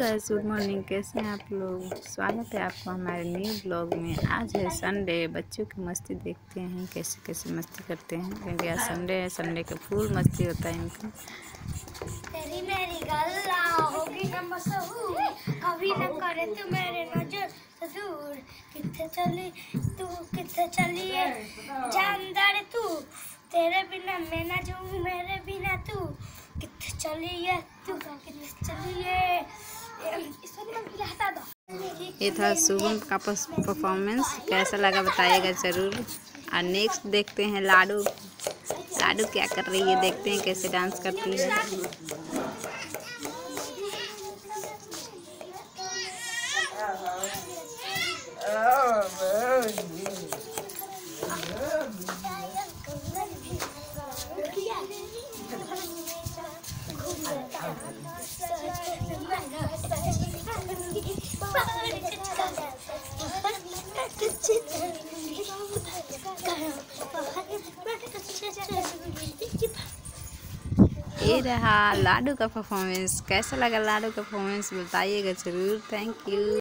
Guys good morning कैसे हैं आप लोग? स्वागत है आपको हमारे न्यू ब्लॉग में। आज है संडे बच्चों की मस्ती देखते हैं, कैसे कैसे मस्ती करते हैं। क्योंकि आज संडे है संडे का फुल मस्ती होता है इनकी। तेरी मेरी गल्ला न करे मेरे चली है? तू। बिना तू। चली है? ये था शुभम का परफॉर्मेंस कैसा लगा बताइएगा ज़रूर। और नेक्स्ट देखते हैं लाडू। लाडू क्या कर रही है? देखते हैं कैसे डांस करती है। रहा लाडू का परफॉर्मेंस कैसा लगा? लाडू का परफॉर्मेंस बताइएगा ज़रूर। थैंक यू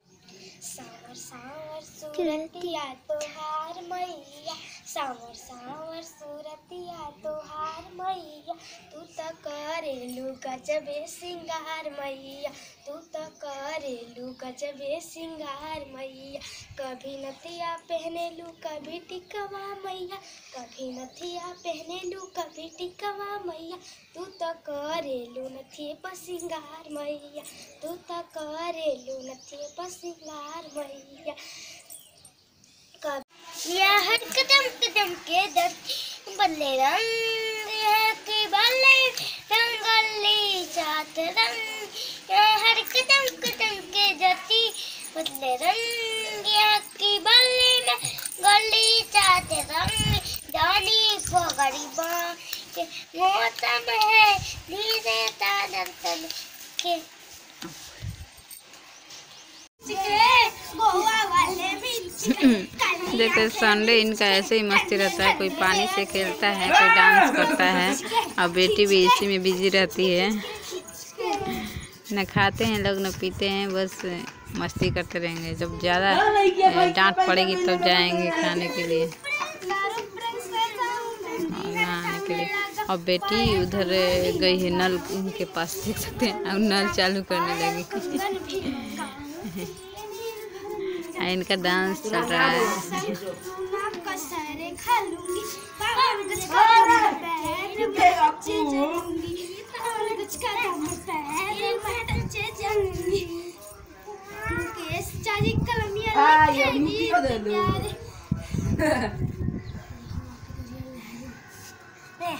सावर सावर सूरतिया तोहार मैया, तू तो करेलू गजबे सिंगार मैया, तू तो करेलू गजबे सिंगार मैया, कभी नथिया पहनेलू, कभी टिकवा मैया, कभी नथिया पहनेलू, कभी टिकवा मैया, तू तो करेलू नथिए पर सिंगार मैया, तू तो करेलू नथिए पर सिंगार मैया। कब यह हर कदम कदम के दर। बल्ले रंग है कि बल्ले रंगली जात रंग हर कदम कदम के जती। बदले रंग यह कि बल्ले में गली जात रंग। जानी को गरीबा के मौसम है धीरे तादर तन के। गोवा वाले भी देखते संडे इनका ऐसे ही मस्ती रहता है, कोई पानी से खेलता है, कोई डांस करता है। और बेटी भी इसी में बिज़ी रहती है। न खाते हैं लोग, न पीते हैं, बस मस्ती करते रहेंगे। जब ज़्यादा डांट पड़ेगी तब जाएँगे खाने के लिए। और नहाने के लिए। और बेटी उधर गई है, नल के पास देख सकते हैं। और नल चालू करने लगी। और इनका डांस चल रहा है।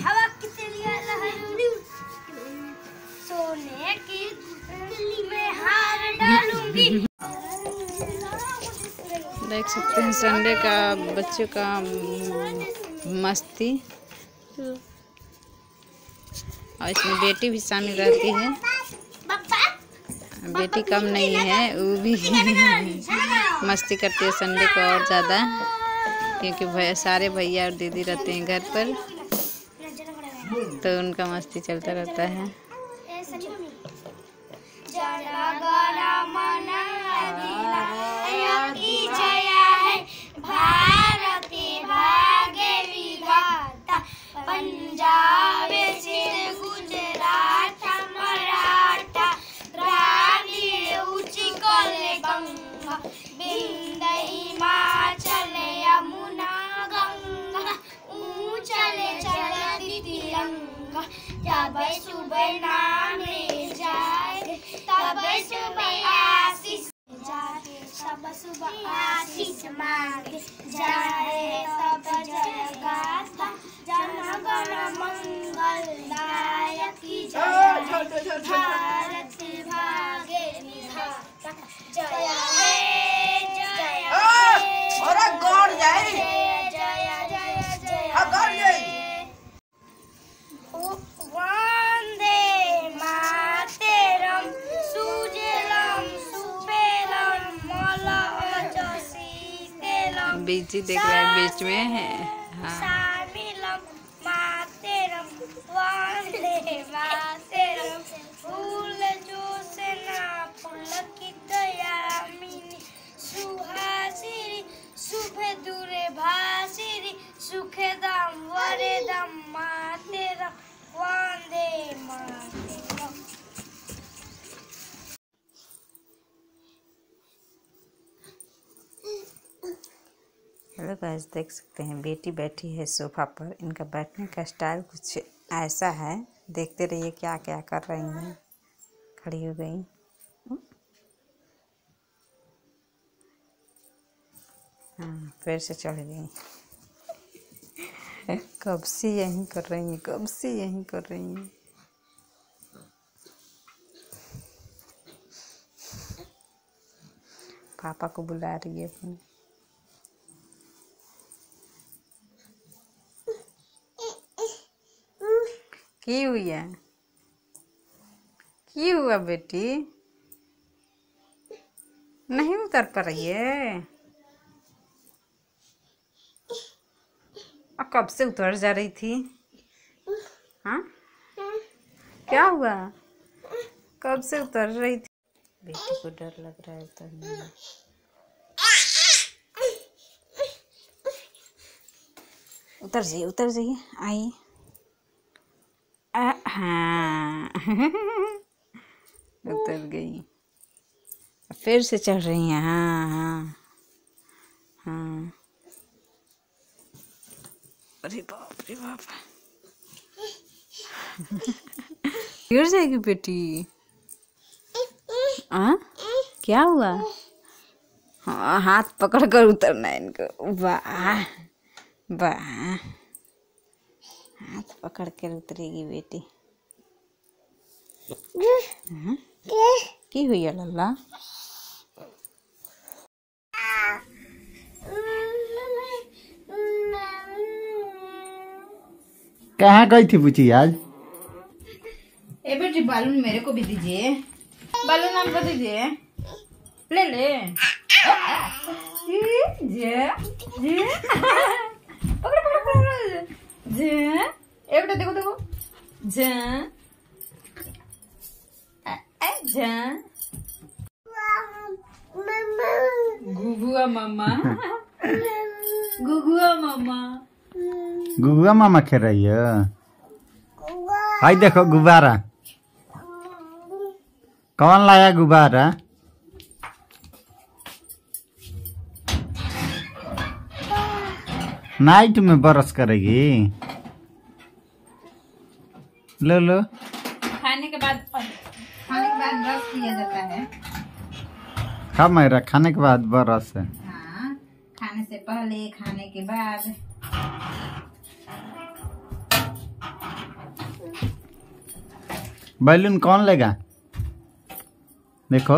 हवा कितनी सोने की में हार डालूँगी देख सकते हैं संडे का बच्चों का मस्ती। और इसमें बेटी भी शामिल रहती है। बेटी कम नहीं है, वो भी मस्ती करती है संडे को और ज़्यादा, क्योंकि भैया सारे भैया और दीदी रहते हैं घर पर। तो उनका मस्ती चलता रहता है। भारती विधाता पंजाब सिंध, गुजरात, मराठा द्राविड़ उचिकल गंगा, बिंद हिमाचल यमुना गंगा, ऊंचल चलती तिरंगा, जब सुबह सब सुबह आशीष मांगे जाए जय मंगल मलयजशीतलं ही देख रहे हैं बीच में है। हाँ। हेलो गाइस देख सकते हैं, बेटी बैठी है सोफा पर। इनका बैठने का स्टाइल कुछ ऐसा है। देखते रहिए क्या क्या कर रही हैं। खड़ी हो गई। हाँ फिर से चढ़ गई। कब से यहीं कर रही हैं, कब से यहीं कर रही हैं। पापा को बुला रही है अपने। की हुई है? की हुआ बेटी? नहीं उतर पा रही है। कब से उतर जा रही थी? हाँ? क्या हुआ? कब से उतर रही थी? बेटी को डर लग रहा है उतरने में। उतर जाइए उतर जाइए आइए। आ, हाँ। उतर गई। फिर से चढ़ रही हैं। हाँ हाँ हाँ। अरे बाप रे बाप। गिर जाएगी बेटी। हाँ? क्या हुआ? हाँ हाथ पकड़ कर उतरना है इनको। वाह वाह। हाथ पकड़ कर उतरेगी बेटी? की हुई है लल्ला? कहाँ गई थी बुची आज? ए बेटी बालून मेरे को भी दीजिए। बालून हमको दीजिए। ले ले। जे जे। पकड़ पकड़ पकड़। जे। ए बेटा देखो देखो। जे। ए जे गुगुआ मामा गुगुआ मामा गुगुआ मामा खेल रही है हाय देखो गुब्बारा कौन लाया गुब्बारा नाइट में बरस करेगी लो लो खाने के बाद खाने के बाद रस पिया जाता है। हाँ मेरा खाने के बाद बरस है। हाँ खाने से पहले खाने के बाद। बैलून कौन लेगा? देखो।